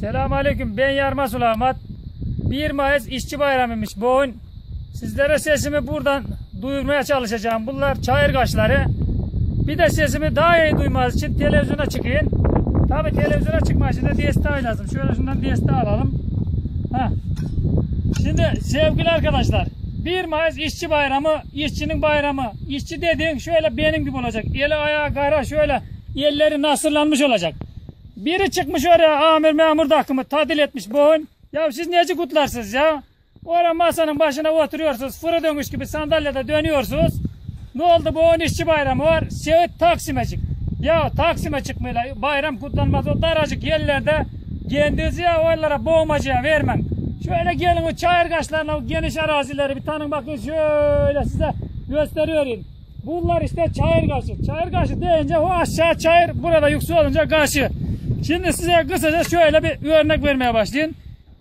Selamünaleyküm. Ben Yarmaz Ulamat. 1 Mayıs İşçi Bayramıymış bugün. Sizlere sesimi buradan duyurmaya çalışacağım. Bunlar çayır kaşları. Bir de sesimi daha iyi duymanız için televizyona çıkayım. Tabi televizyona çıkmak için de DST lazım. Şöyle şundan DST alalım. Heh. Şimdi sevgili arkadaşlar 1 Mayıs işçi bayramı, işçinin bayramı. İşçi dediğin şöyle benim gibi olacak. Eli ayağı kara şöyle elleri nasırlanmış olacak. Biri çıkmış oraya amir memur takımı tadil etmiş boyun. Ya siz neci kutlarsınız ya? Oraya masanın başına oturuyorsunuz. Fırı dönmüş gibi sandalyede dönüyorsunuz. Ne oldu bu on işçi bayramı var? Seyit Taksim'e çık. Ya Taksim'e çıkmayla bayram kutlanmaz. O daracık yerlerde kendinizi ya oralara boğmacıya vermem. Şöyle gelin o çayır kaşlarına o geniş arazileri bir tanın bakın şöyle size gösteriyorum. Bunlar işte çayır kaşı. Çayır kaşı deyince o aşağı çayır burada yüksek olunca kaşı. Şimdi size kısaca şöyle bir örnek vermeye başlayayım.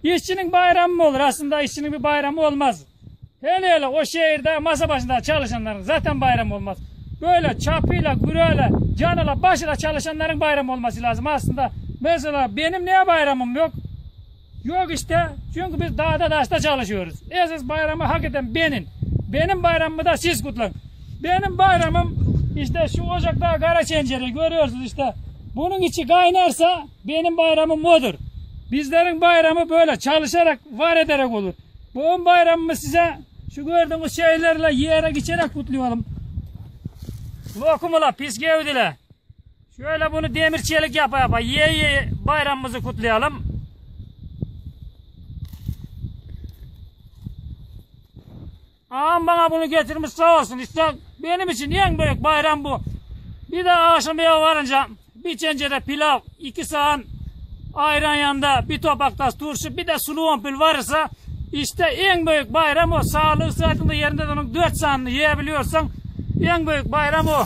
İşçinin bayramı mı olur? Aslında işçinin bir bayramı olmaz. Hele hele o şehirde masa başında çalışanların zaten bayramı olmaz. Böyle çapıyla, güreyle, canıyla, başıyla çalışanların bayramı olması lazım. Aslında mesela benim niye bayramım yok? Yok işte. Çünkü biz dağda taşta çalışıyoruz. Esas bayramı hakikaten benim. Benim bayramımı da siz kutlayın. Benim bayramım işte şu ocakta kara çencere görüyorsunuz işte. Bunun içi kaynarsa benim bayramım odur. Bizlerin bayramı böyle çalışarak, var ederek olur. Bu bayramımı size şu gördüğünüz şeylerle yiyerek içerek kutlayalım. Lokumula, pis gevdile. Şöyle bunu demir çelik yapa yapa ye ye bayramımızı kutlayalım. Ağam bana bunu getirmiş sağ olsun. İşte benim için en büyük bayram bu. Bir de akşamaya varınca bir tencere pilav, iki sahan ayran yanında, bir topak tas turşu, bir de sulu ompul varsa işte en büyük bayram o. Sağlık sıhhatinde yerinde de onun dört sahanını yiyebiliyorsan en büyük bayram o.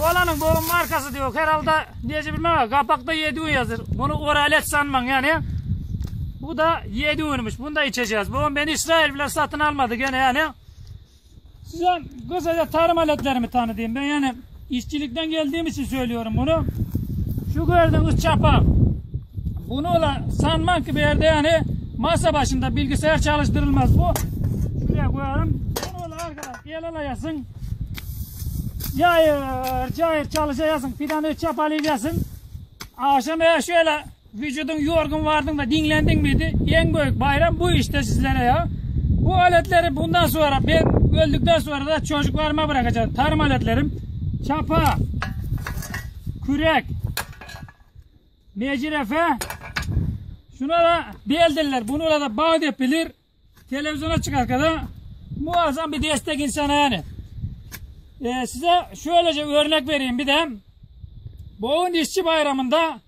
Olanın bu markası diyor. Herhalde diyece bilmem ama kapakta yediğin yazır. Bunu oralet sanman yani. Bu da yediğinmiş. Bunu da içeceğiz. Bu ben İsrail bile satın almadı gene yani. Size kısaca tarım aletlerimi tanıtayım. Ben yani işçilikten geldiğim için söylüyorum bunu. Şu gördüğünüz çapa. Bunu ola sanman ki bir yerde yani masa başında bilgisayar çalıştırılmaz bu. Şuraya koyalım. Bunu ola arkadaş el alayasın. Yayır cayır çalışacaksın. Fidanı çapalayacaksın. Akşamaya şöyle vücudun yorgun vardın da dinlendin miydi? En büyük bayram bu işte sizlere ya. Bu aletleri bundan sonra ben öldükten sonra da çocuklarıma bırakacağım. Tarım aletlerim. Çapa, kürek, mecirefe, şuna da beldirler. Bununla da bağ yapılır. Televizyona çıkar kadar muazzam bir destek insana yani. Ee, size şöylece örnek vereyim bir de. Boğun işçi bayramında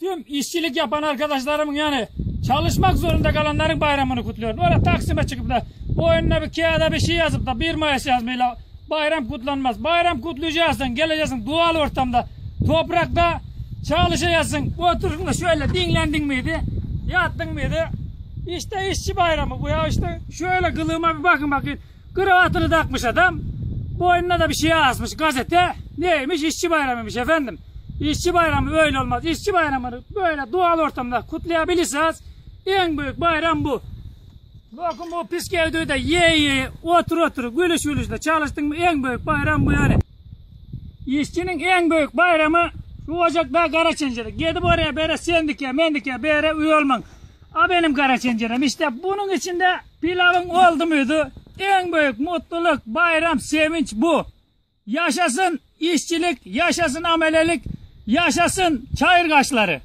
tüm işçilik yapan arkadaşlarımın yani çalışmak zorunda kalanların bayramını kutluyorum. Orada Taksim'e çıkıp da önüne bir kağıda bir şey yazıp da bir Mayıs yazmayla bayram kutlanmaz. Bayram kutlayacaksın, geleceksin doğal ortamda, toprakta çalışacaksın. Oturun da şöyle dinlendin miydi, yattın mıydı? İşte işçi bayramı bu ya işte şöyle kılığıma bir bakın bakın. Kravatını takmış adam. Boynuna da bir şey asmış gazete. Neymiş? İşçi bayramıymış efendim. İşçi bayramı öyle olmaz. İşçi bayramını böyle doğal ortamda kutlayabilirsiniz. En büyük bayram bu. Bakın bu pis evde de ye ye otur otur gülüş gülüş de çalıştın mı en büyük bayram bu yani. İşçinin en büyük bayramı şu ocakta kara çencere. Gidip oraya bere sendike mendike bere üye olman. A benim kara çencerem işte bunun içinde pilavın oldu muydu? En büyük mutluluk, bayram, sevinç bu. Yaşasın işçilik, yaşasın amelelik, yaşasın çayır kaşları.